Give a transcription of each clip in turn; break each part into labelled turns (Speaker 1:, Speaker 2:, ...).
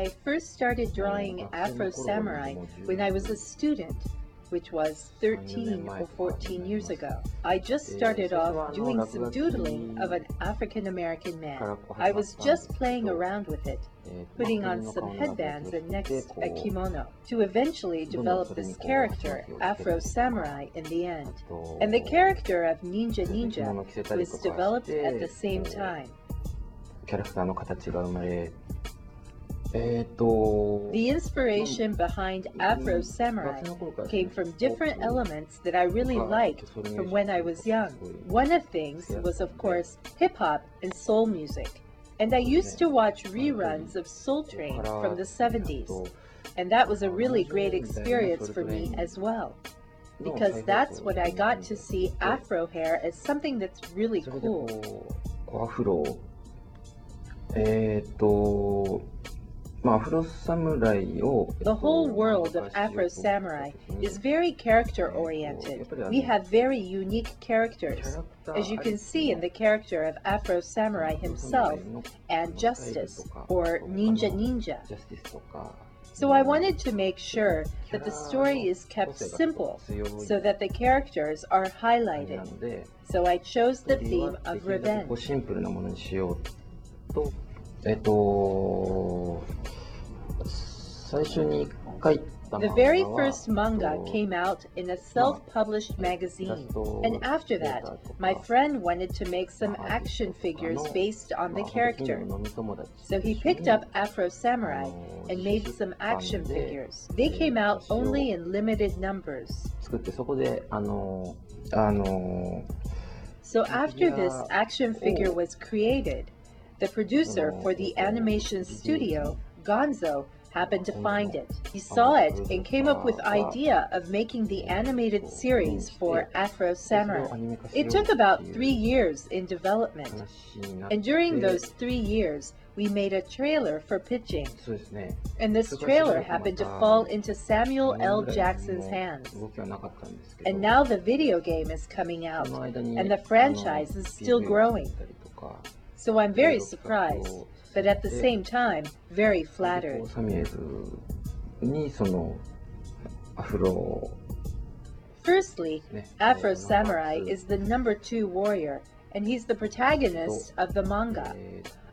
Speaker 1: I first started drawing Afro Samurai when I was a student, which was 13 or 14 years ago. I just started off doing some doodling of an African American man. I was just playing around with it, putting on some headbands and next a kimono, to eventually develop this character, Afro Samurai, in the end. And the character of Ninja Ninja was developed at the same time.
Speaker 2: キャラクターの形が生まれ えー、と
Speaker 1: The inspiration behind Afro Samurai came from different elements that I really liked from when I was young. One of things was, of course, hip hop and soul music. And I used to watch reruns of Soul Train from the 70s. And that was a really great experience for me as well. Because that's when I got to see Afro hair as something that's really cool.
Speaker 2: アフロえっ、と
Speaker 1: The whole world of Afro Samurai is very character oriented. We have very unique characters, as you can see in the character of Afro Samurai himself and Justice, or Ninja Ninja. So I wanted to make sure that the story is kept simple so that the characters are highlighted. So I chose the theme of revenge.
Speaker 2: えっと、 最初に書いた
Speaker 1: The very first manga came out in a self-published magazine, and after that, my friend wanted to make some action figures based on the character. So he picked up Afro Samurai and made some action figures. They came out only in limited numbers.
Speaker 2: 作ってそこであのあの
Speaker 1: So after this action figure was created, the producer for the animation studio, Gonzo, happened to find it. He saw it and came up with uh, idea of making the animated series for Afro Samurai. It took about three years in development. And during those three years, we made a trailer for pitching. And this trailer happened to fall into Samuel L. Jackson's hands. And now the video game is coming out, and the franchise is still growing. So I'm very surprised, but at the same time, very flattered. Firstly, Afro Samurai is the number two warrior, and he's the protagonist of the manga.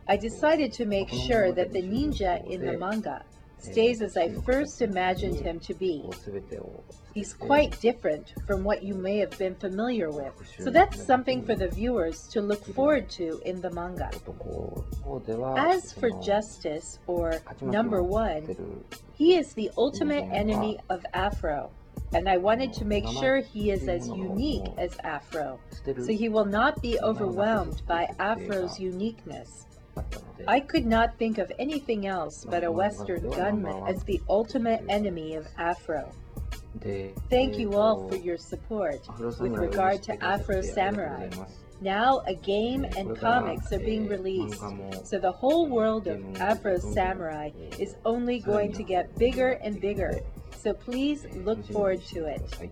Speaker 1: I decided to make sure that the ninja in the manga stays as I first imagined him to be. He's quite different from what you may have been familiar with, so that's something for the viewers to look forward to in the manga. As for Justice, or Number One, he is the ultimate enemy of Afro, and I wanted to make sure he is as unique as Afro, so he will not be overwhelmed by Afro's uniqueness. I could not think of anything else but a Western gunman as the ultimate enemy of Afro. Thank you all for your support with regard to Afro Samurai. Now a game and comics are being released, so the whole world of Afro Samurai is only going to get bigger and bigger. So please look forward to it.